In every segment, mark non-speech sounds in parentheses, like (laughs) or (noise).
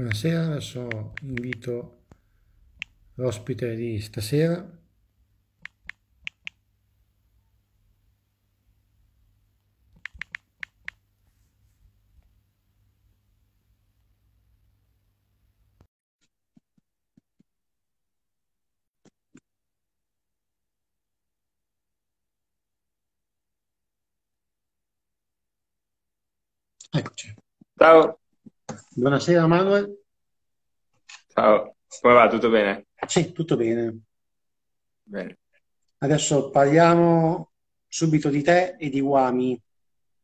Buonasera, adesso invito l'ospite di stasera. Eccoci. Ciao, Buonasera Manuel. ciao, come va? Tutto bene? Sì, tutto bene. Bene. Adesso parliamo subito di te e di Wami.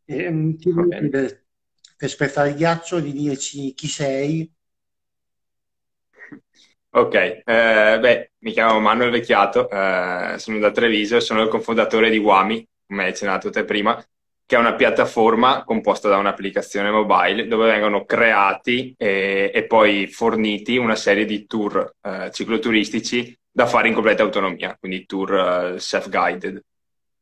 Ehm, ti chiedere, per spezzare il ghiaccio, di dirci chi sei. Ok, eh, beh, mi chiamo Manuel Vecchiato, eh, sono da Treviso, sono il cofondatore di Wami, come hai accennato te prima, che è una piattaforma composta da un'applicazione mobile dove vengono creati e, e poi forniti una serie di tour eh, cicloturistici da fare in completa autonomia, quindi tour eh, self-guided.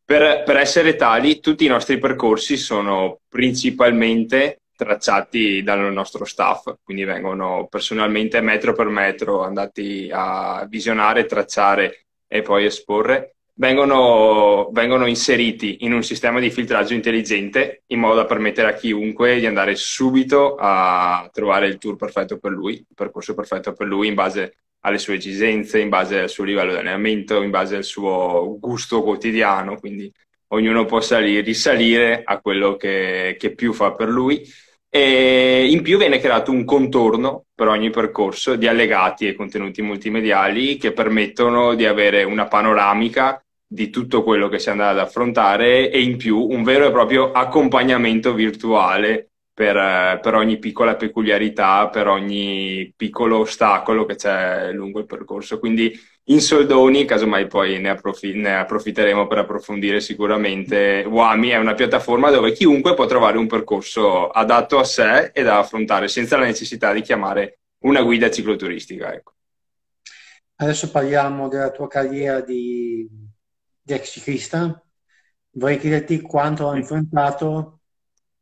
Per, per essere tali, tutti i nostri percorsi sono principalmente tracciati dal nostro staff, quindi vengono personalmente metro per metro andati a visionare, tracciare e poi esporre. Vengono, vengono inseriti in un sistema di filtraggio intelligente in modo da permettere a chiunque di andare subito a trovare il tour perfetto per lui, il percorso perfetto per lui in base alle sue esigenze, in base al suo livello di allenamento, in base al suo gusto quotidiano, quindi ognuno possa lì risalire a quello che, che più fa per lui. E in più viene creato un contorno per ogni percorso di allegati e contenuti multimediali che permettono di avere una panoramica di tutto quello che si andrà ad affrontare e in più un vero e proprio accompagnamento virtuale per, eh, per ogni piccola peculiarità, per ogni piccolo ostacolo che c'è lungo il percorso. Quindi in soldoni, casomai poi ne, approfi- ne approfitteremo per approfondire sicuramente. Wami è una piattaforma dove chiunque può trovare un percorso adatto a sé e da affrontare senza la necessità di chiamare una guida cicloturistica. Ecco. Adesso parliamo della tua carriera di, di ex ciclista. Vorrei chiederti quanto ha influenzato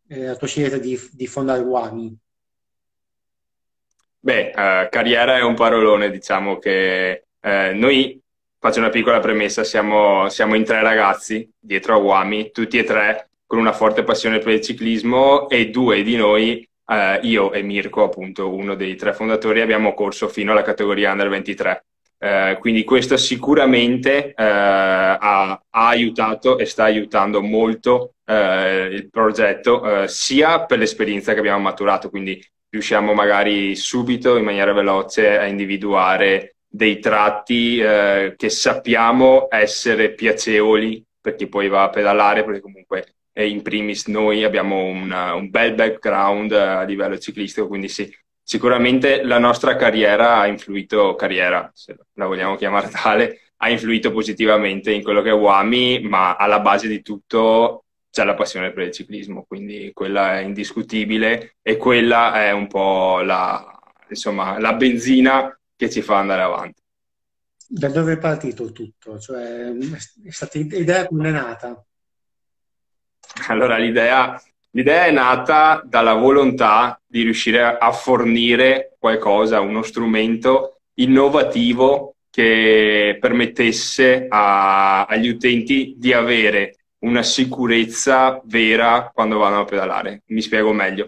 eh, la tua scelta di, di fondare Wami. Beh, eh, carriera è un parolone, diciamo che eh, noi, faccio una piccola premessa, siamo, siamo in tre ragazzi dietro a Wami, tutti e tre con una forte passione per il ciclismo e due di noi, eh, io e Mirko, appunto uno dei tre fondatori, abbiamo corso fino alla categoria Under 23. Eh, quindi questo sicuramente eh, ha, ha aiutato e sta aiutando molto eh, il progetto, eh, sia per l'esperienza che abbiamo maturato, quindi riusciamo magari subito, in maniera veloce, a individuare dei tratti eh, che sappiamo essere piacevoli per chi poi va a pedalare, perché comunque in primis noi abbiamo una- un bel background a livello ciclistico, quindi sì, sicuramente la nostra carriera ha influito, carriera, se la vogliamo chiamare (laughs) tale, ha influito positivamente in quello che è Wami, ma alla base di tutto c'è la passione per il ciclismo, quindi quella è indiscutibile e quella è un po' la, insomma, la benzina che ci fa andare avanti. Da dove è partito tutto? Cioè, è stata idea come è nata? Allora, l'idea, l'idea è nata dalla volontà di riuscire a fornire qualcosa, uno strumento innovativo che permettesse a- agli utenti di avere una sicurezza vera quando vanno a pedalare. Mi spiego meglio.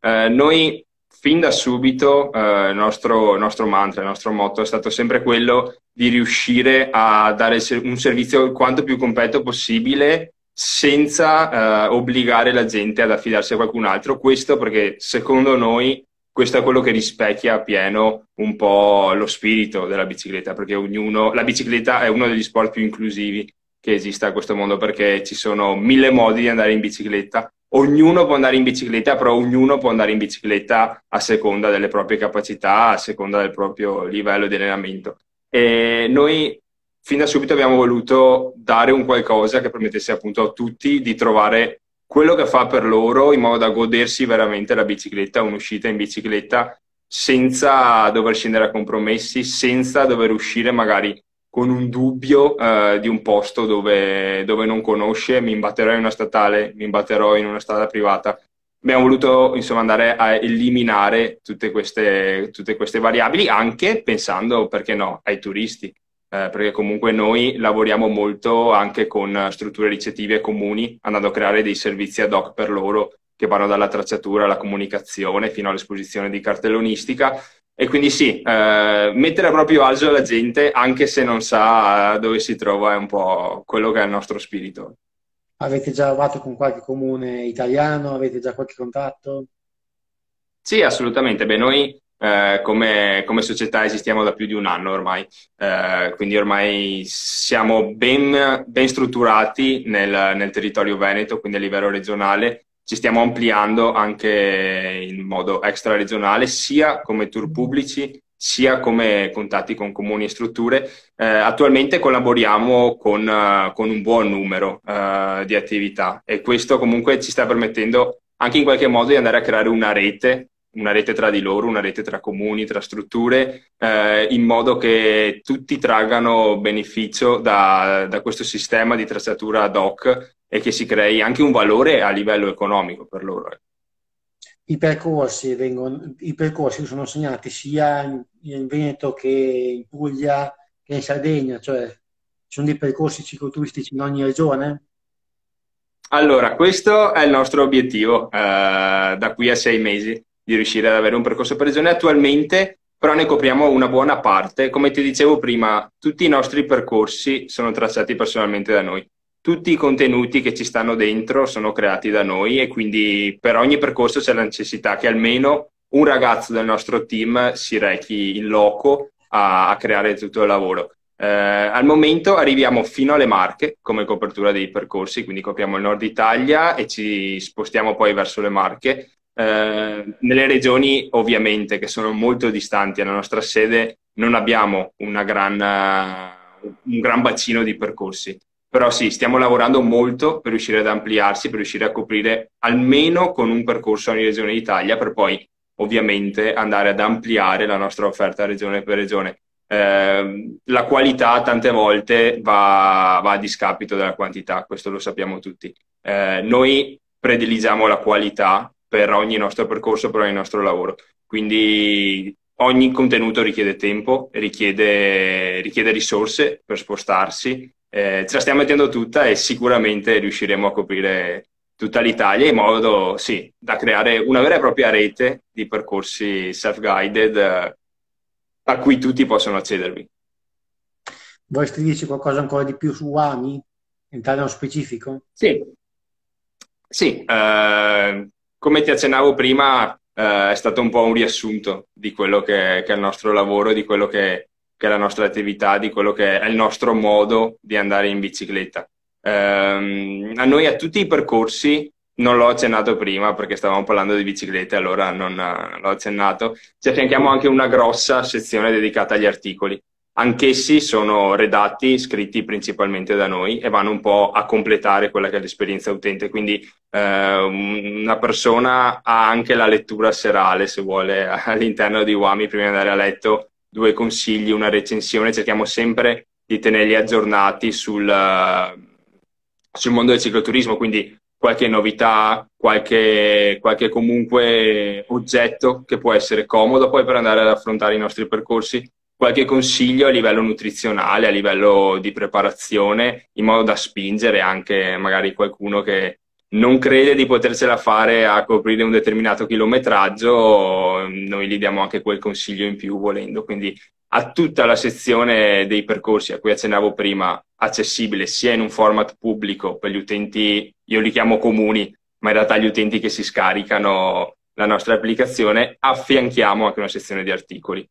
Eh, noi fin da subito, eh, il nostro, nostro mantra, il nostro motto è stato sempre quello di riuscire a dare un servizio quanto più completo possibile senza eh, obbligare la gente ad affidarsi a qualcun altro. Questo perché secondo noi questo è quello che rispecchia appieno un po' lo spirito della bicicletta, perché ognuno, la bicicletta è uno degli sport più inclusivi che esista a questo mondo, perché ci sono mille modi di andare in bicicletta. Ognuno può andare in bicicletta, però ognuno può andare in bicicletta a seconda delle proprie capacità, a seconda del proprio livello di allenamento. E noi fin da subito abbiamo voluto dare un qualcosa che permettesse appunto a tutti di trovare quello che fa per loro in modo da godersi veramente la bicicletta, un'uscita in bicicletta senza dover scendere a compromessi, senza dover uscire magari con un dubbio eh, di un posto dove, dove non conosce, mi imbatterò in una statale, mi imbatterò in una strada privata. abbiamo voluto insomma, andare a eliminare tutte queste, tutte queste variabili, anche pensando, perché no, ai turisti. Eh, perché comunque noi lavoriamo molto anche con strutture ricettive comuni, andando a creare dei servizi ad hoc per loro che vanno dalla tracciatura alla comunicazione fino all'esposizione di cartellonistica. E quindi sì, eh, mettere a proprio agio la gente, anche se non sa dove si trova, è un po' quello che è il nostro spirito. Avete già lavorato con qualche comune italiano? Avete già qualche contatto? Sì, assolutamente. Beh, noi eh, come, come, società esistiamo da più di un anno ormai, eh, quindi ormai siamo ben, ben strutturati nel, nel, territorio veneto, quindi a livello regionale. Ci stiamo ampliando anche in modo extra regionale, sia come tour pubblici, sia come contatti con comuni e strutture. Eh, attualmente collaboriamo con, con, un buon numero uh, di attività e questo comunque ci sta permettendo anche in qualche modo di andare a creare una rete, una rete tra di loro, una rete tra comuni, tra strutture, eh, in modo che tutti traggano beneficio da, da questo sistema di tracciatura ad hoc e che si crei anche un valore a livello economico per loro. Ecco i percorsi, vengono, i percorsi sono segnati sia in, in, Veneto che in Puglia che in Sardegna, cioè ci sono dei percorsi cicloturistici in ogni regione? Allora, questo è il nostro obiettivo eh, da qui a sei mesi, di riuscire ad avere un percorso per regione. Attualmente però ne copriamo una buona parte. Come ti dicevo prima, tutti i nostri percorsi sono tracciati personalmente da noi tutti i contenuti che ci stanno dentro sono creati da noi e quindi per ogni percorso c'è la necessità che almeno un ragazzo del nostro team si rechi in loco a, a creare tutto il lavoro. Eh, al momento arriviamo fino alle Marche come copertura dei percorsi, quindi copriamo il nord Italia e ci spostiamo poi verso le Marche. Eh, nelle regioni ovviamente che sono molto distanti dalla nostra sede non abbiamo gran, uh, un gran bacino di percorsi. Però sì, stiamo lavorando molto per riuscire ad ampliarsi, per riuscire a coprire almeno con un percorso ogni regione d'Italia, per poi ovviamente andare ad ampliare la nostra offerta regione per regione. Eh, la qualità tante volte va, va, a discapito della quantità, questo lo sappiamo tutti. Eh, noi prediligiamo la qualità per ogni nostro percorso, per ogni nostro lavoro. Quindi ogni contenuto richiede tempo, richiede, richiede risorse per spostarsi eh, ce la stiamo mettendo tutta e sicuramente riusciremo a coprire tutta l'Italia in modo, sì, da creare una vera e propria rete di percorsi self-guided eh, a cui tutti possono accedervi. Vorresti dirci qualcosa ancora di più su WAMI, entrare nello specifico? Sì, sì eh, come ti accennavo prima, eh, è stato un po' un riassunto di quello che, che è il nostro lavoro, di quello che che è la nostra attività, di quello che è il nostro modo di andare in bicicletta. Um, a noi a tutti i percorsi, non l'ho accennato prima perché stavamo parlando di biciclette, allora non, non l'ho accennato, ci affianchiamo anche una grossa sezione dedicata agli articoli. Anch'essi sono redatti, scritti principalmente da noi e vanno un po' a completare quella che è l'esperienza utente. Quindi eh, una persona ha anche la lettura serale, se vuole, (laughs) all'interno di Wami prima di andare a letto, due consigli, una recensione, cerchiamo sempre di tenerli aggiornati sul, sul mondo del cicloturismo, quindi qualche novità, qualche, qualche, comunque oggetto che può essere comodo poi per andare ad affrontare i nostri percorsi, qualche consiglio a livello nutrizionale, a livello di preparazione, in modo da spingere anche magari qualcuno che non crede di potercela fare a coprire un determinato chilometraggio, noi gli diamo anche quel consiglio in più volendo. Quindi a tutta la sezione dei percorsi a cui accennavo prima, accessibile sia in un format pubblico per gli utenti, io li chiamo comuni, ma in realtà gli utenti che si scaricano la nostra applicazione, affianchiamo anche una sezione di articoli.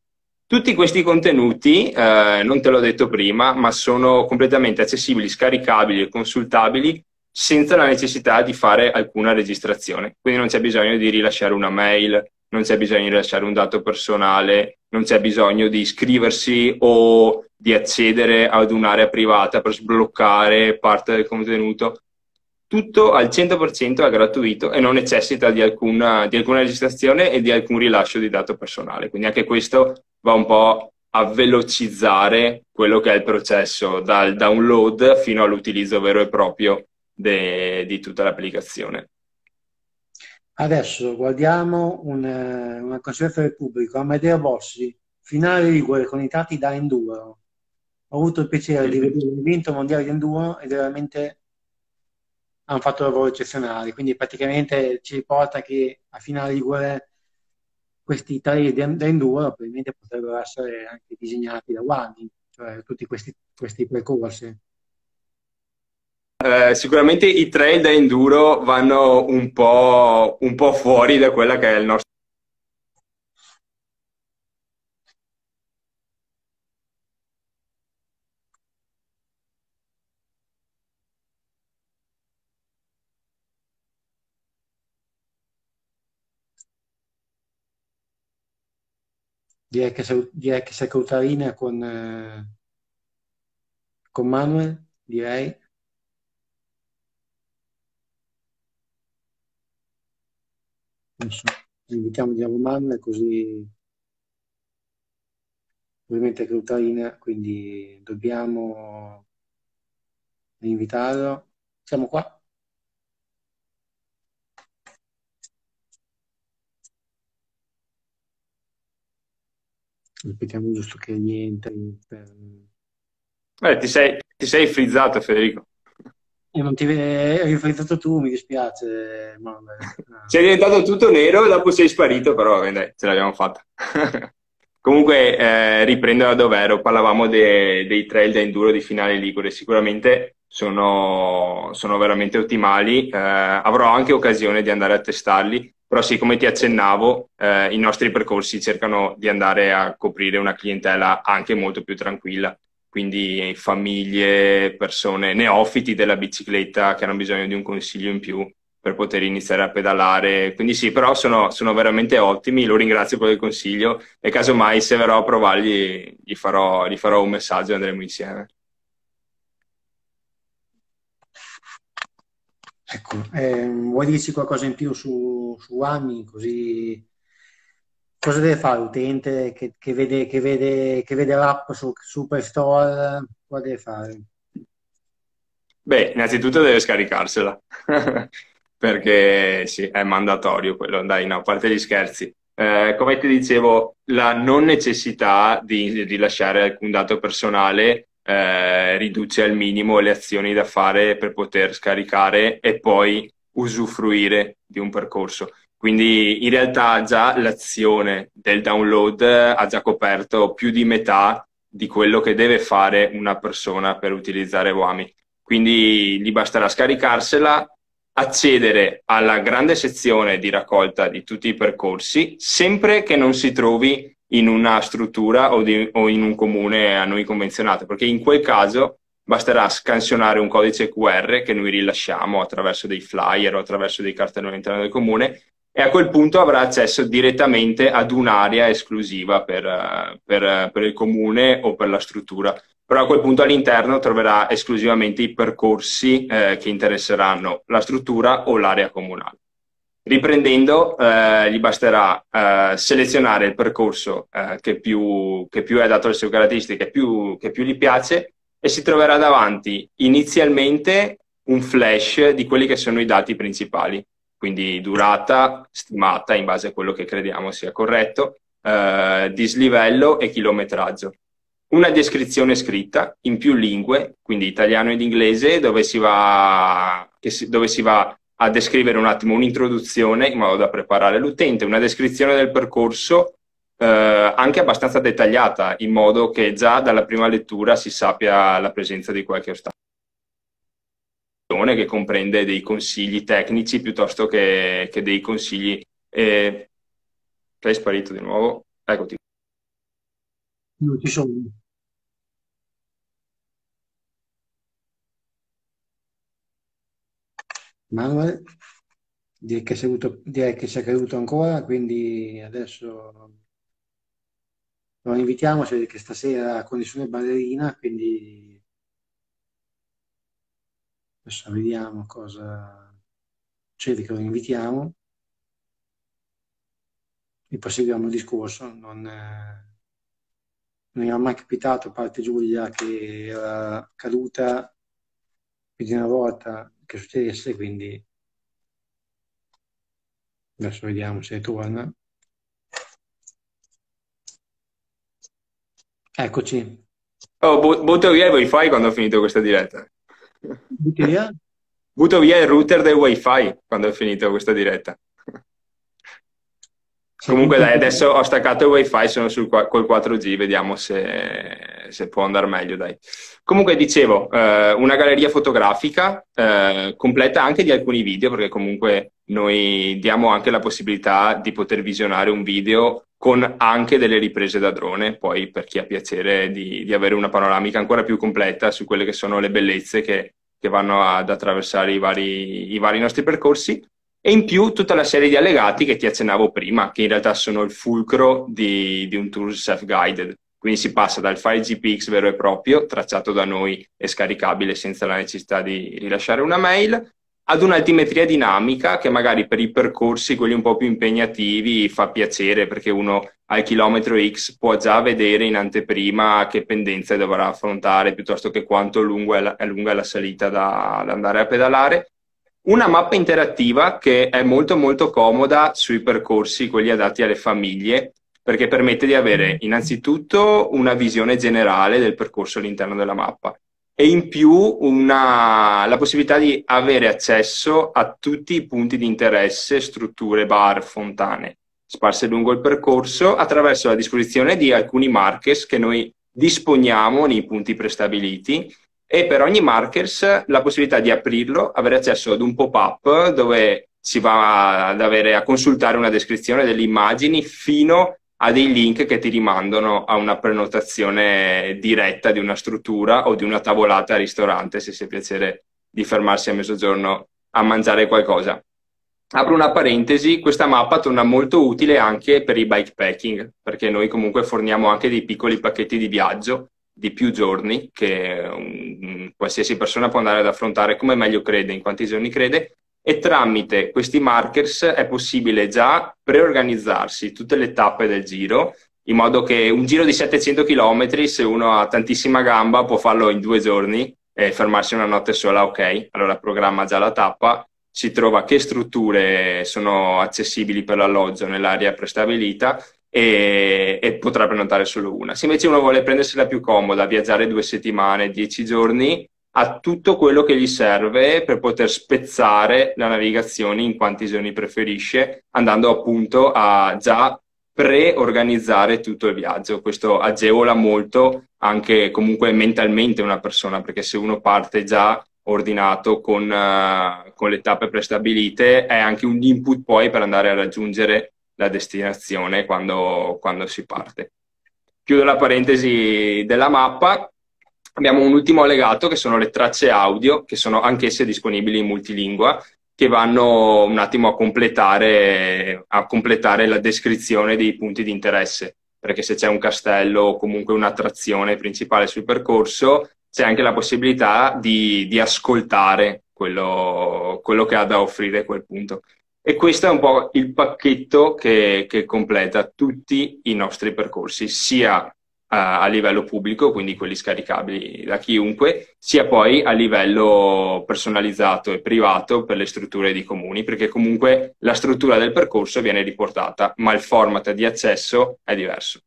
Tutti questi contenuti, eh, non te l'ho detto prima, ma sono completamente accessibili, scaricabili e consultabili senza la necessità di fare alcuna registrazione. Quindi non c'è bisogno di rilasciare una mail, non c'è bisogno di rilasciare un dato personale, non c'è bisogno di iscriversi o di accedere ad un'area privata per sbloccare parte del contenuto. Tutto al 100% è gratuito e non necessita di alcuna, di alcuna registrazione e di alcun rilascio di dato personale. Quindi anche questo va un po' a velocizzare quello che è il processo dal download fino all'utilizzo vero e proprio de, di tutta l'applicazione. Adesso guardiamo un, una conferenza del pubblico. Amedeo Bossi, finale Ligure con i tratti da enduro. Ho avuto il piacere di vedere l'evento mondiale di enduro ed è veramente hanno fatto lavoro eccezionale. Quindi praticamente ci riporta che a finale Ligure questi trail da enduro probabilmente potrebbero essere anche disegnati da Wani, cioè tutti questi, questi percorsi. Eh, sicuramente i trail da enduro vanno un po', un po' fuori da quella che è il nostro che, direi che sei Cautarina con, eh, con Manuel, direi. Adesso invitiamo di Manuel così ovviamente è Cautarina, quindi dobbiamo invitarlo. Siamo qua. Aspettiamo giusto che niente. Per... Eh, ti, sei, ti sei frizzato, Federico. E non ti hai frizzato tu, mi dispiace. Ma, sei diventato tutto nero e dopo sei sparito, però dai, ce l'abbiamo fatta. (laughs) Comunque, eh, riprendo da dove ero, parlavamo de, dei trail da enduro di finale Ligure, sicuramente sono, sono veramente ottimali, eh, avrò anche occasione di andare a testarli, però sì, come ti accennavo, eh, i nostri percorsi cercano di andare a coprire una clientela anche molto più tranquilla, quindi famiglie, persone neofiti della bicicletta che hanno bisogno di un consiglio in più per poter iniziare a pedalare. Quindi sì, però sono, sono veramente ottimi, lo ringrazio per il consiglio e casomai se verrò a provarli gli farò, gli farò un messaggio e andremo insieme. Ecco, eh, vuoi dirci qualcosa in più su, su AMI? Così cosa deve fare l'utente che, che, vede, che, vede, che vede l'app su Superstore? Cosa deve fare? Beh, innanzitutto deve scaricarsela, (laughs) perché sì, è mandatorio quello, dai, no, a parte gli scherzi. Eh, come ti dicevo, la non necessità di rilasciare alcun dato personale eh, riduce al minimo le azioni da fare per poter scaricare e poi usufruire di un percorso. Quindi in realtà già l'azione del download ha già coperto più di metà di quello che deve fare una persona per utilizzare Wami. Quindi gli basterà scaricarsela, accedere alla grande sezione di raccolta di tutti i percorsi, sempre che non si trovi in una struttura o, di, o, in un comune a noi convenzionato, perché in quel caso basterà scansionare un codice QR che noi rilasciamo attraverso dei flyer o attraverso dei cartelloni all'interno del comune e a quel punto avrà accesso direttamente ad un'area esclusiva per, per, per il comune o per la struttura. Però a quel punto all'interno troverà esclusivamente i percorsi eh, che interesseranno la struttura o l'area comunale. Riprendendo, eh, gli basterà eh, selezionare il percorso eh, che, più, che, più, è adatto alle sue caratteristiche, più, che più gli piace e si troverà davanti inizialmente un flash di quelli che sono i dati principali, quindi durata stimata in base a quello che crediamo sia corretto, eh, dislivello e chilometraggio. Una descrizione scritta in più lingue, quindi italiano ed inglese, dove si va, si, dove si va a descrivere un attimo un'introduzione in modo da preparare l'utente, una descrizione del percorso eh, anche abbastanza dettagliata, in modo che già dalla prima lettura si sappia la presenza di qualche ostacolo che comprende dei consigli tecnici piuttosto che, che dei consigli. Eh, sei sparito di nuovo? Eccoti. Non ci sono. Manuel, direi che, sei avuto, direi che sei caduto ancora, quindi adesso lo invitiamo, cioè che stasera ha condizione ballerina, quindi adesso vediamo cosa c'è che lo invitiamo e proseguiamo il discorso. Non, eh, non era mai capitato, a parte Giulia, che era caduta più di una volta che succedesse, quindi Adesso vediamo se torna. Eccoci. Oh, bu- butto via il wifi quando ho finito questa diretta. Butti via? Butto via il router del wifi quando ho finito questa diretta. Comunque dai, adesso ho staccato il wifi, sono sul, col 4G, vediamo se, se, può andare meglio. Dai. Comunque dicevo, eh, una galleria fotografica eh, completa anche di alcuni video, perché comunque noi diamo anche la possibilità di poter visionare un video con anche delle riprese da drone, poi per chi ha piacere di, di avere una panoramica ancora più completa su quelle che sono le bellezze che, che vanno ad attraversare i vari, i vari nostri percorsi e in più tutta la serie di allegati che ti accennavo prima, che in realtà sono il fulcro di, di un tour self-guided. Quindi si passa dal file GPX vero e proprio, tracciato da noi e scaricabile senza la necessità di rilasciare una mail, ad un'altimetria dinamica che magari per i percorsi, quelli un po' più impegnativi, fa piacere perché uno al chilometro X può già vedere in anteprima che pendenze dovrà affrontare piuttosto che quanto lunga è la, è lunga la salita da, da andare a pedalare una mappa interattiva che è molto molto comoda sui percorsi, quelli adatti alle famiglie, perché permette di avere innanzitutto una visione generale del percorso all'interno della mappa e in più una, la possibilità di avere accesso a tutti i punti di interesse, strutture, bar, fontane sparse lungo il percorso attraverso la disposizione di alcuni markers che noi disponiamo nei punti prestabiliti e per ogni markers la possibilità di aprirlo, avere accesso ad un pop-up dove si va ad avere a consultare una descrizione delle immagini fino a dei link che ti rimandano a una prenotazione diretta di una struttura o di una tavolata al ristorante se si ha piacere di fermarsi a mezzogiorno a mangiare qualcosa. Apro una parentesi, questa mappa torna molto utile anche per i bikepacking, perché noi comunque forniamo anche dei piccoli pacchetti di viaggio di più giorni che un, qualsiasi persona può andare ad affrontare come meglio crede, in quanti giorni crede, e tramite questi markers è possibile già preorganizzarsi tutte le tappe del giro, in modo che un giro di 700 km, se uno ha tantissima gamba, può farlo in due giorni e fermarsi una notte sola, ok, allora programma già la tappa, si trova che strutture sono accessibili per l'alloggio nell'area prestabilita e, e, potrà prenotare solo una. Se invece uno vuole prendersela più comoda, viaggiare due settimane, dieci giorni, ha tutto quello che gli serve per poter spezzare la navigazione in quanti giorni preferisce, andando appunto a già pre-organizzare tutto il viaggio. Questo agevola molto anche comunque mentalmente una persona, perché se uno parte già ordinato con, uh, con le tappe prestabilite è anche un input poi per andare a raggiungere la destinazione quando, quando si parte. Chiudo la parentesi della mappa. Abbiamo un ultimo allegato che sono le tracce audio, che sono anch'esse disponibili in multilingua, che vanno un attimo a completare, a completare la descrizione dei punti di interesse, perché se c'è un castello o comunque un'attrazione principale sul percorso, c'è anche la possibilità di, di ascoltare quello, quello, che ha da offrire quel punto. E questo è un po' il pacchetto che, che completa tutti i nostri percorsi, sia a, livello pubblico, quindi quelli scaricabili da chiunque, sia poi a livello personalizzato e privato per le strutture di comuni, perché comunque la struttura del percorso viene riportata, ma il format di accesso è diverso.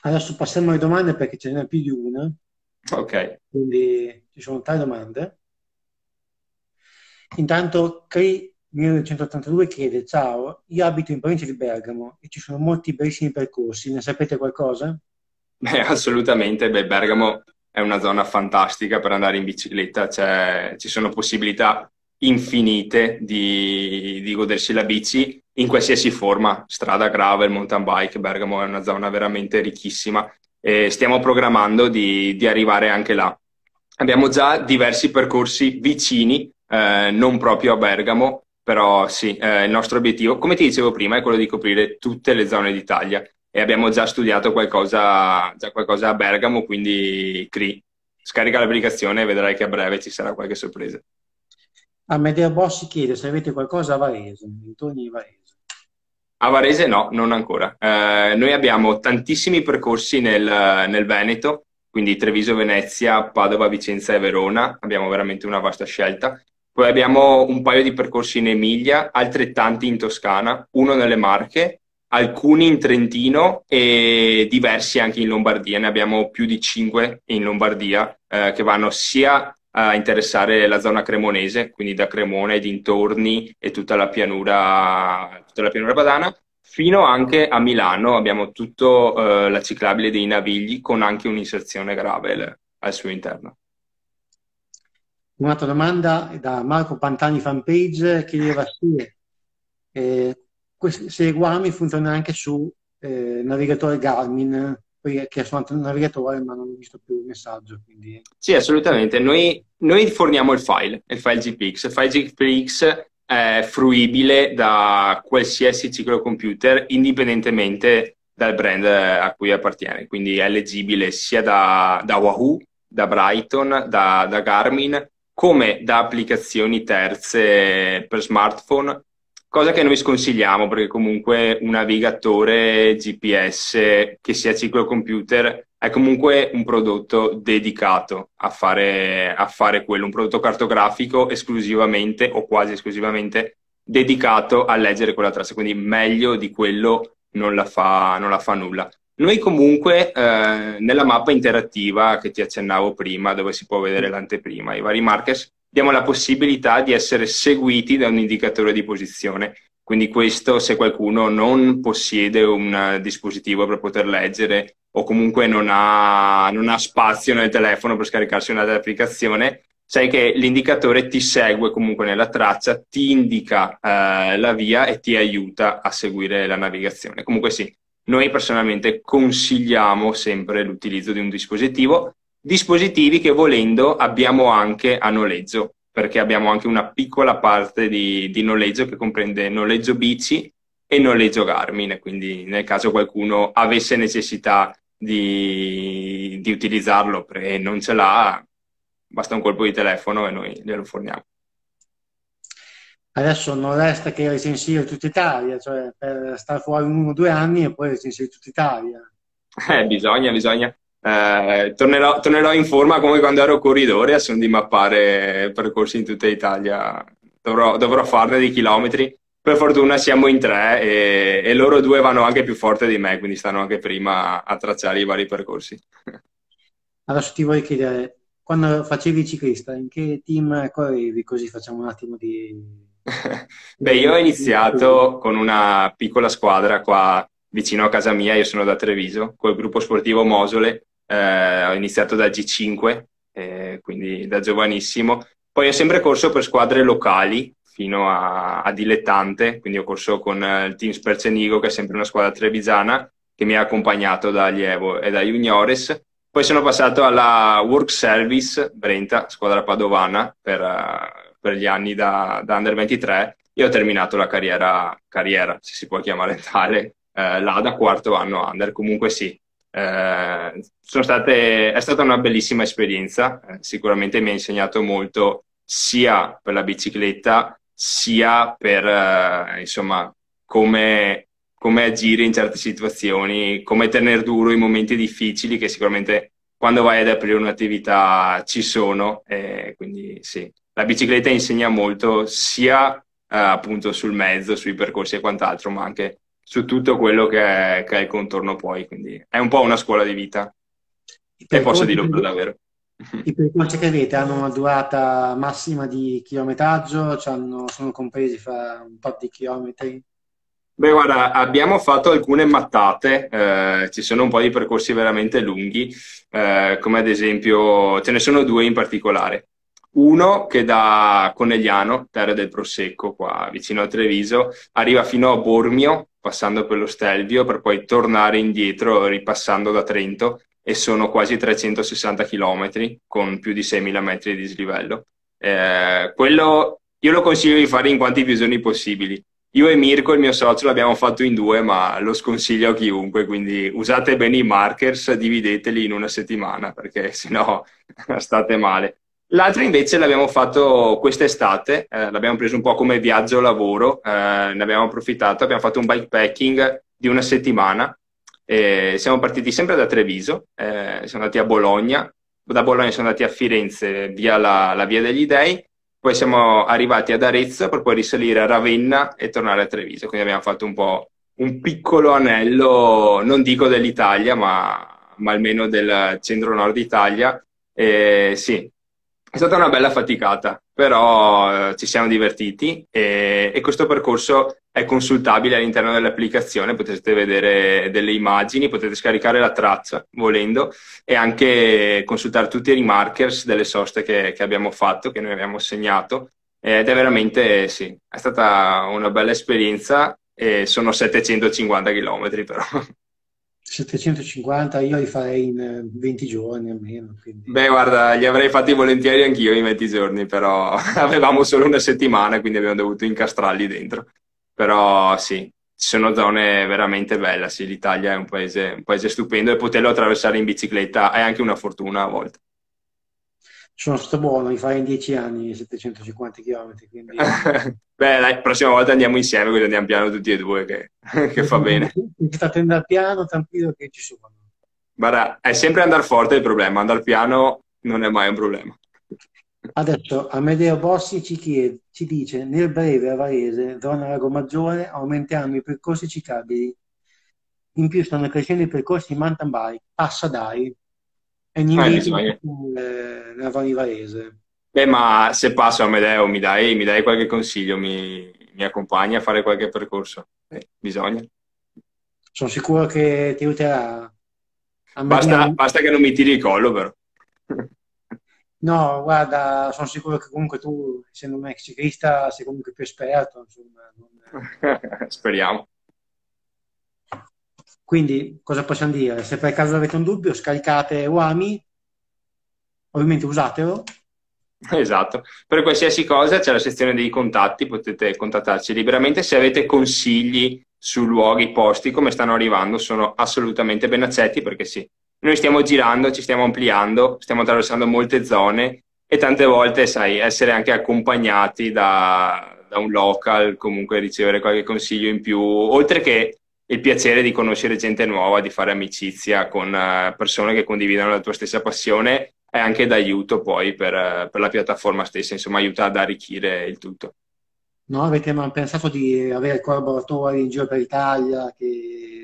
Adesso passiamo alle domande perché ce n'è più di una. Ok. Quindi ci sono tre domande. Intanto, Cri 1982 chiede Ciao, io abito in provincia di Bergamo e ci sono molti bellissimi percorsi, ne sapete qualcosa? Beh, assolutamente, Beh, Bergamo è una zona fantastica per andare in bicicletta, cioè, ci sono possibilità infinite di, di, godersi la bici in qualsiasi forma, strada, gravel, mountain bike, Bergamo è una zona veramente ricchissima e stiamo programmando di, di arrivare anche là. Abbiamo già diversi percorsi vicini, eh, non proprio a Bergamo, però sì, eh, il nostro obiettivo, come ti dicevo prima, è quello di coprire tutte le zone d'Italia e abbiamo già studiato qualcosa, già qualcosa a Bergamo, quindi CRI. Scarica l'applicazione e vedrai che a breve ci sarà qualche sorpresa. A Medea Bossi chiede se avete qualcosa a Varese, intorno di Varese. A Varese no, non ancora. Eh, noi abbiamo tantissimi percorsi nel, nel Veneto, quindi Treviso, Venezia, Padova, Vicenza e Verona. Abbiamo veramente una vasta scelta Poi abbiamo un paio di percorsi in Emilia, altrettanti in Toscana, uno nelle Marche, alcuni in Trentino e diversi anche in Lombardia. Ne abbiamo più di cinque in Lombardia eh, che vanno sia a interessare la zona cremonese, quindi da Cremona e dintorni e tutta la pianura, tutta la pianura padana, fino anche a Milano abbiamo tutto eh, la ciclabile dei Navigli con anche un'inserzione gravel al suo interno. Un'altra domanda da Marco Pantani fanpage chiedeva se, eh, se Guami funziona anche su eh, navigatore Garmin, che sono un navigatore ma non ho visto più il messaggio. Quindi... Sì, assolutamente. Noi, noi, forniamo il file, il file GPX. Il file GPX è fruibile da qualsiasi ciclo computer indipendentemente dal brand a cui appartiene. Quindi è leggibile sia da, da Wahoo, da Brighton, da, da Garmin come da applicazioni terze per smartphone, cosa che noi sconsigliamo perché comunque un navigatore GPS che sia ciclo computer è comunque un prodotto dedicato a fare, a fare quello, un prodotto cartografico esclusivamente o quasi esclusivamente dedicato a leggere quella traccia, quindi meglio di quello non la fa, non la fa nulla. Noi comunque eh, nella mappa interattiva che ti accennavo prima, dove si può vedere l'anteprima, i vari markers, diamo la possibilità di essere seguiti da un indicatore di posizione. Quindi questo se qualcuno non possiede un dispositivo per poter leggere o comunque non ha, non ha spazio nel telefono per scaricarsi una applicazione, sai che l'indicatore ti segue comunque nella traccia, ti indica eh, la via e ti aiuta a seguire la navigazione. Comunque sì, noi personalmente consigliamo sempre l'utilizzo di un dispositivo, dispositivi che volendo abbiamo anche a noleggio, perché abbiamo anche una piccola parte di, di noleggio che comprende noleggio bici e noleggio Garmin, quindi nel caso qualcuno avesse necessità di, di utilizzarlo e non ce l'ha, basta un colpo di telefono e noi glielo forniamo. Adesso non resta che recensire tutta Italia, cioè per stare fuori uno o due anni e poi recensire tutta Italia. Eh, bisogna, bisogna. Eh, tornerò, tornerò, in forma come quando ero corridore, a son di mappare percorsi in tutta Italia. Dovrò, dovrò farne di chilometri. Per fortuna siamo in tre e, e, loro due vanno anche più forte di me, quindi stanno anche prima a tracciare i vari percorsi. (laughs) Adesso ti vorrei chiedere, quando facevi ciclista, in che team correvi? Così facciamo un attimo di (laughs) Beh, io ho iniziato con una piccola squadra qua vicino a casa mia, io sono da Treviso, col gruppo sportivo Mosole, eh, ho iniziato da G5, eh, quindi da giovanissimo. Poi ho sempre corso per squadre locali fino a, a dilettante, quindi ho corso con eh, il team Spercenigo, che è sempre una squadra trevisana, che mi ha accompagnato da allievo e da juniores. Poi sono passato alla Work Service Brenta, squadra padovana, per, uh, per gli anni da, da Under 23 e ho terminato la carriera, carriera se si può chiamare tale, eh, là da quarto anno Under. Comunque sì, eh, state, è stata una bellissima esperienza, eh, sicuramente mi ha insegnato molto sia per la bicicletta sia per eh, insomma come, come agire in certe situazioni, come tenere duro in momenti difficili che sicuramente quando vai ad aprire un'attività ci sono, eh, quindi sì, la bicicletta insegna molto sia eh, appunto sul mezzo, sui percorsi e quant'altro, ma anche su tutto quello che è, che è il contorno poi, quindi è un po' una scuola di vita. E posso dirlo per davvero. I percorsi che avete hanno una durata massima di chilometraggio, sono compresi fra un po' di chilometri? Beh, guarda, abbiamo fatto alcune mattate, eh, ci sono un po' di percorsi veramente lunghi, eh, come ad esempio, ce ne sono due in particolare. Uno che da Conegliano, terra del Prosecco, qua vicino a Treviso, arriva fino a Bormio, passando per lo Stelvio, per poi tornare indietro ripassando da Trento e sono quasi 360 km con più di 6.000 metri di dislivello. Eh, quello io lo consiglio di fare in quanti più giorni possibili. Io e Mirko, il mio socio, l'abbiamo fatto in due, ma lo sconsiglio a chiunque, quindi usate bene i markers, divideteli in una settimana, perché (laughs) sennò state male. L'altro invece l'abbiamo fatto quest'estate, eh, l'abbiamo preso un po' come viaggio lavoro, eh, ne abbiamo approfittato, abbiamo fatto un bikepacking di una settimana, e siamo partiti sempre da Treviso, eh, siamo andati a Bologna, da Bologna siamo andati a Firenze via la, la Via degli Dei, poi siamo arrivati ad Arezzo per poi risalire a Ravenna e tornare a Treviso. Quindi abbiamo fatto un po' un piccolo anello, non dico dell'Italia, ma, ma almeno del centro-nord Italia. E sì, è stata una bella faticata, però eh, ci siamo divertiti e, e, questo percorso è consultabile all'interno dell'applicazione, potete vedere delle immagini, potete scaricare la traccia volendo e anche consultare tutti i remarkers delle soste che, che abbiamo fatto, che noi abbiamo segnato ed è veramente, sì, è stata una bella esperienza e sono 750 km però. (laughs) 750 io li farei in 20 eh, giorni almeno. Quindi... Beh, guarda, li avrei fatti volentieri anch'io in 20 giorni, però (laughs) avevamo solo una settimana, quindi abbiamo dovuto incastrarli dentro. Però sì, ci sono zone veramente belle, sì, l'Italia è un paese, un paese stupendo e poterlo attraversare in bicicletta è anche una fortuna a volte sono stato buono, li fai in 10 anni 750 km. Quindi... (laughs) Beh, dai, prossima volta andiamo insieme, quindi andiamo piano tutti e due, che, che fa bene. (laughs) State andando piano, tranquillo che ci sono. Guarda, è sempre andare forte il problema, andare piano non è mai un problema. Adesso Amedeo Bossi ci, chiede, ci dice nel breve a Varese, zona Lago Maggiore, aumenteranno i percorsi ciclabili. In più stanno crescendo i percorsi mountain bike. Passa dai, è un invito eh, nella Val Varese. Beh, ma se passo a Medeo mi dai, mi dai qualche consiglio, mi, mi accompagni a fare qualche percorso? Eh, bisogna. Sono sicuro che ti aiuterà. Basta, basta, che non mi tiri il collo, però. (laughs) No, guarda, sono sicuro che comunque tu, essendo un ex ciclista, sei comunque più esperto. Insomma, non... (laughs) Speriamo. Quindi cosa possiamo dire? Se per caso avete un dubbio, scaricate Wami, ovviamente usatelo. Esatto, per qualsiasi cosa c'è la sezione dei contatti, potete contattarci liberamente. Se avete consigli su luoghi, posti come stanno arrivando, sono assolutamente ben accetti perché sì, noi stiamo girando, ci stiamo ampliando, stiamo attraversando molte zone e tante volte, sai, essere anche accompagnati da, da un local, comunque ricevere qualche consiglio in più, oltre che il piacere di conoscere gente nuova, di fare amicizia con uh, persone che condividono la tua stessa passione è anche d'aiuto poi per, uh, per, la piattaforma stessa, insomma aiuta ad arricchire il tutto. No, avete mai pensato di avere collaboratori in giro per l'Italia che,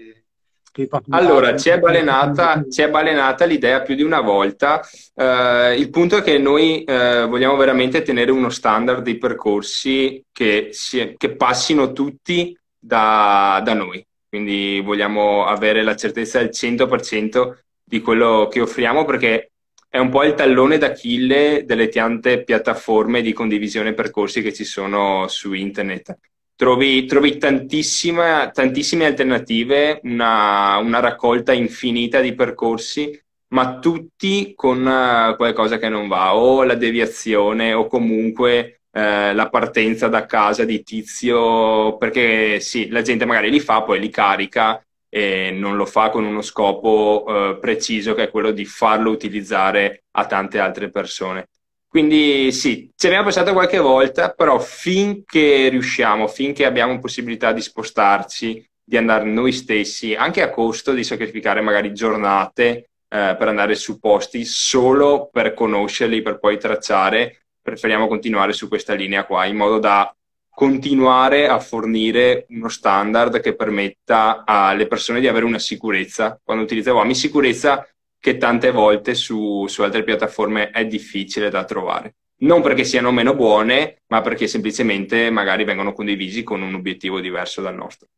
allora, ci è, balenata, ci è balenata l'idea più di una volta. Uh, il punto è che noi uh, vogliamo veramente tenere uno standard di percorsi che, si, che passino tutti da, da noi quindi vogliamo avere la certezza del 100% di quello che offriamo perché è un po' il tallone d'Achille delle tante piattaforme di condivisione percorsi che ci sono su internet. Trovi, trovi tantissime, tantissime alternative, una, una, raccolta infinita di percorsi, ma tutti con eh, qualcosa che non va, o la deviazione, o comunque eh, la partenza da casa di tizio, perché sì, la gente magari li fa, poi li carica e non lo fa con uno scopo eh, preciso che è quello di farlo utilizzare a tante altre persone. Quindi sì, ci abbiamo pensato qualche volta, però finché riusciamo, finché abbiamo possibilità di spostarci, di andare noi stessi, anche a costo di sacrificare magari giornate eh, per andare su posti solo per conoscerli, per poi tracciare, preferiamo continuare su questa linea qua, in modo da continuare a fornire uno standard che permetta alle persone di avere una sicurezza quando utilizzavamo sicurezza che tante volte su, su altre piattaforme è difficile da trovare. Non perché siano meno buone, ma perché semplicemente magari vengono condivisi con un obiettivo diverso dal nostro.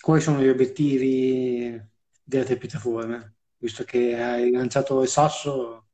Quali sono gli obiettivi delle tue piattaforme? Visto che hai lanciato il sasso,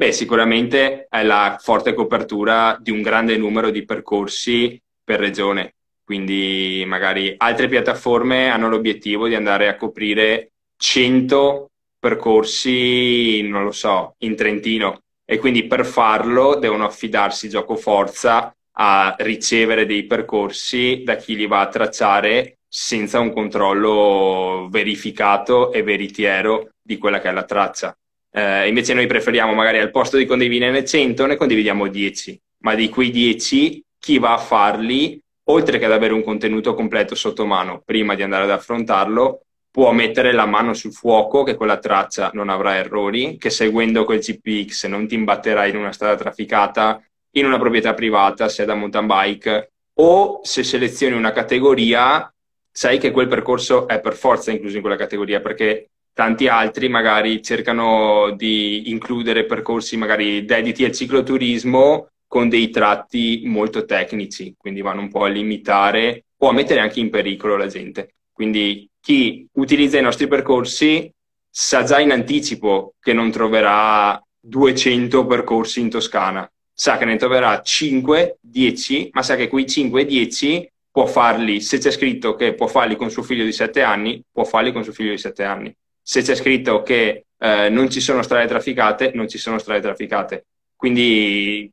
Beh, sicuramente è la forte copertura di un grande numero di percorsi per regione. Quindi magari altre piattaforme hanno l'obiettivo di andare a coprire 100 percorsi, non lo so, in Trentino. E quindi per farlo devono affidarsi gioco forza a ricevere dei percorsi da chi li va a tracciare senza un controllo verificato e veritiero di quella che è la traccia. Eh, invece noi preferiamo magari al posto di condividerne 100 ne condividiamo 10, ma di quei 10 chi va a farli, oltre che ad avere un contenuto completo sotto mano prima di andare ad affrontarlo, può mettere la mano sul fuoco che quella traccia non avrà errori, che seguendo quel GPX non ti imbatterai in una strada trafficata in una proprietà privata, è da mountain bike, o se selezioni una categoria, sai che quel percorso è per forza incluso in quella categoria, perché tanti altri magari cercano di includere percorsi magari dediti al cicloturismo con dei tratti molto tecnici, quindi vanno un po' a limitare o a mettere anche in pericolo la gente. Quindi chi utilizza i nostri percorsi sa già in anticipo che non troverà 200 percorsi in Toscana, sa che ne troverà 5, 10, ma sa che quei 5, 10 può farli, se c'è scritto che può farli con suo figlio di 7 anni, può farli con suo figlio di 7 anni. Se c'è scritto che eh, non ci sono strade trafficate, non ci sono strade trafficate. Quindi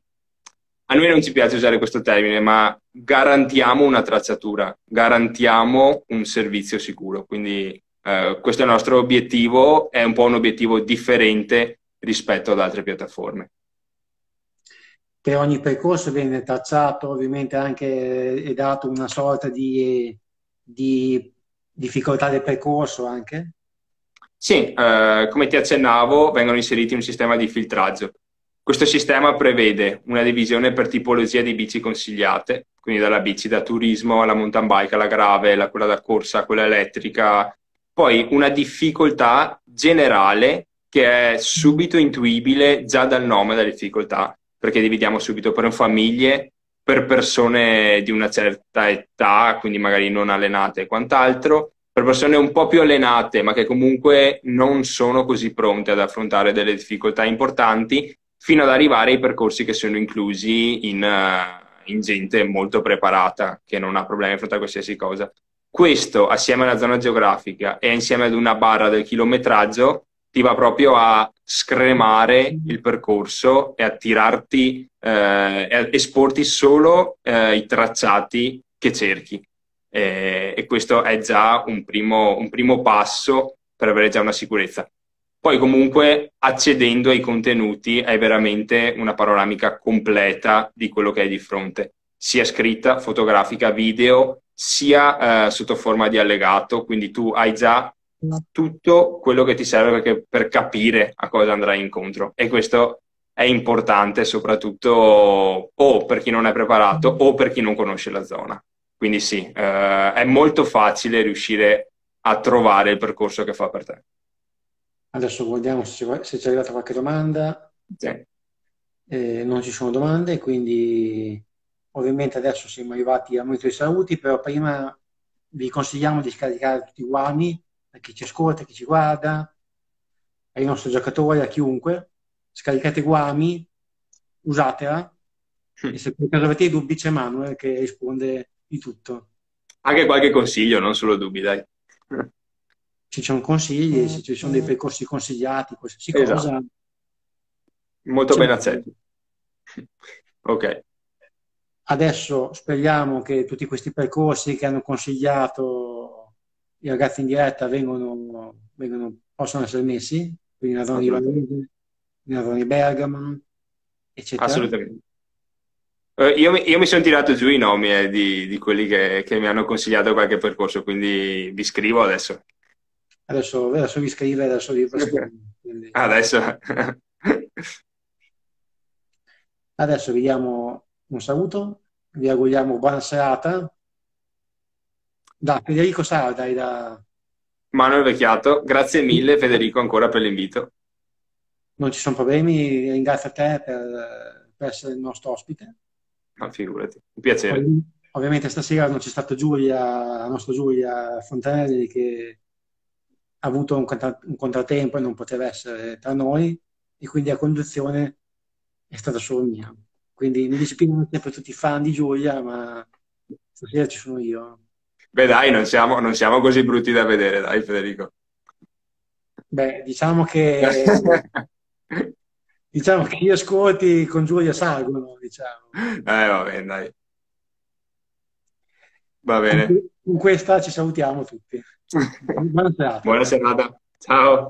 a noi non ci piace usare questo termine, ma garantiamo una tracciatura, garantiamo un servizio sicuro. Quindi eh, questo è il nostro obiettivo, è un po' un obiettivo differente rispetto ad altre piattaforme. Per ogni percorso viene tracciato ovviamente anche e dato una sorta di difficoltà del percorso anche? Sì, eh, come ti accennavo, vengono inseriti un sistema di filtraggio. Questo sistema prevede una divisione per tipologia di bici consigliate, quindi dalla bici da turismo alla mountain bike, alla gravel, quella da corsa, quella elettrica, poi una difficoltà generale che è subito intuibile già dal nome della difficoltà, perché dividiamo subito per famiglie, per persone di una certa età, quindi magari non allenate e quant'altro, per persone un po' più allenate, ma che comunque non sono così pronte ad affrontare delle difficoltà importanti, fino ad arrivare ai percorsi che sono inclusi in, uh, in gente molto preparata, che non ha problemi a affrontare qualsiasi cosa. Questo, assieme alla zona geografica e insieme ad una barra del chilometraggio, ti va proprio a scremare il percorso e a tirarti, eh, e esporti solo eh, i tracciati che cerchi. E, e questo è già un primo, un primo passo per avere già una sicurezza. Poi comunque accedendo ai contenuti hai veramente una panoramica completa di quello che hai di fronte, sia scritta, fotografica, video, sia eh, sotto forma di allegato, quindi tu hai già tutto quello che ti serve per, per capire a cosa andrai incontro e questo è importante soprattutto o per chi non è preparato o per chi non conosce la zona. Quindi sì, eh, è molto facile riuscire a trovare il percorso che fa per te. Adesso guardiamo se, se c'è arrivata qualche domanda. Sì. Eh, non ci sono domande, quindi ovviamente adesso siamo arrivati al momento dei saluti, però prima vi consigliamo di scaricare tutti i guami a chi ci ascolta, a chi ci guarda, ai nostri giocatori, a chiunque. Scaricate Guami, usatela mm. e se per caso avete dubbi c'è Manuel che risponde di tutto. Anche qualche consiglio, non solo dubbi, dai. Se (laughs) ci sono consigli, se ci sono dei percorsi consigliati, qualsiasi esatto. cosa. Molto ben accetti. (laughs) ok. Adesso speriamo che tutti questi percorsi che hanno consigliato i ragazzi in diretta vengono, vengono, possono essere messi, quindi nella zona di Varese, nella zona di Bergamo, eccetera. Assolutamente. Io, mi, io, mi sono tirato giù i nomi eh, di, di, quelli che, che, mi hanno consigliato qualche percorso, quindi vi scrivo adesso. Adesso, adesso vi scrive, adesso vi (laughs) quindi... Adesso. (laughs) adesso vi diamo un saluto, vi auguriamo buona serata da Federico Sardai, da... Manuel Vecchiato, grazie mille Federico ancora per l'invito. Non ci sono problemi, ringrazio a te per, per essere il nostro ospite. Ma figurati, un piacere. Ovviamente stasera non c'è stata Giulia, la nostra Giulia Fontanelli che ha avuto un, contra- un contrattempo e non poteva essere tra noi e quindi la conduzione è stata solo mia. Quindi mi dispiace per tutti i fan di Giulia, ma stasera ci sono io. Beh, dai, non siamo, non siamo così brutti da vedere, dai, Federico. Beh, diciamo che (laughs) diciamo che gli ascolti con Giulia salgono, diciamo. Eh, va bene, dai. Va bene. Con questa ci salutiamo tutti. (laughs) Buona serata. Buona serata. Ciao.